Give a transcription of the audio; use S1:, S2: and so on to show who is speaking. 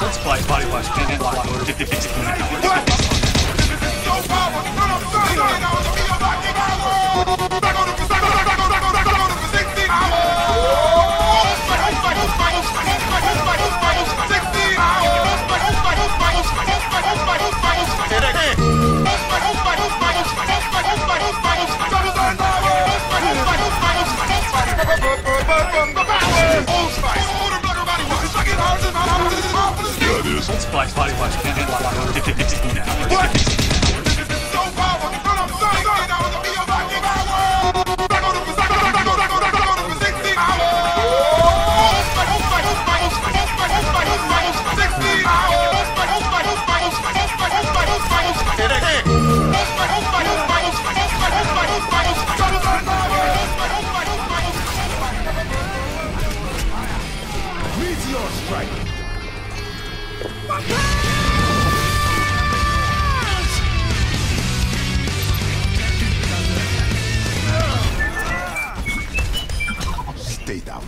S1: Let's play Body Wash Block Let's play Body Wash and Block Order
S2: Strike. Stay down.